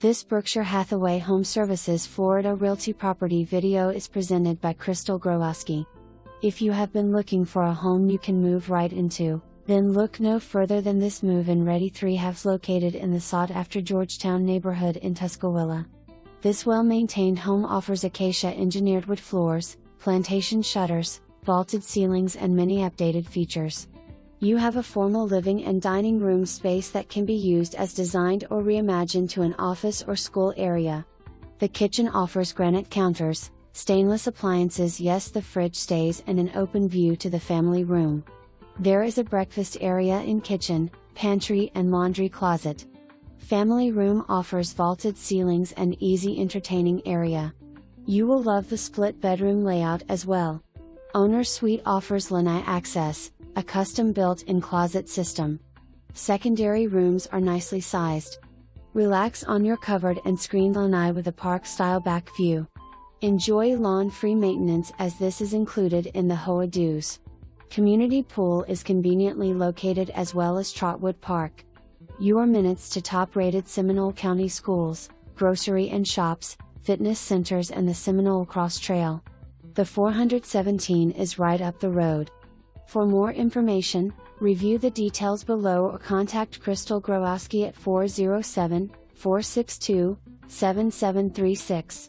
This Berkshire Hathaway Home Services Florida Realty property video is presented by Crystal Grohowski. If you have been looking for a home you can move right into, then look no further than this move in ready 3 halves located in the sought after Georgetown neighborhood in Tuskawilla. This well maintained home offers acacia engineered wood floors, plantation shutters, vaulted ceilings, and many updated features. You have a formal living and dining room space that can be used as designed or reimagined to an office or school area. The kitchen offers granite counters, stainless appliances, yes, the fridge stays, and an open view to the family room. There is a breakfast area in kitchen, pantry, and laundry closet. Family room offers vaulted ceilings and easy entertaining area. You will love the split bedroom layout as well. Owner Suite offers lanai access, a custom built in closet system. Secondary rooms are nicely sized. Relax on your covered and screened lanai with a park style back view. Enjoy lawn free maintenance as this is included in the HOA dues. Community pool is conveniently located as well as Trotwood Park. Your minutes to top rated Seminole County schools, grocery and shops, fitness centers, and the Seminole Cross Trail. The 417 is right up the road. For more information, review the details below or contact Crystal Grohowski at 407 462 7736.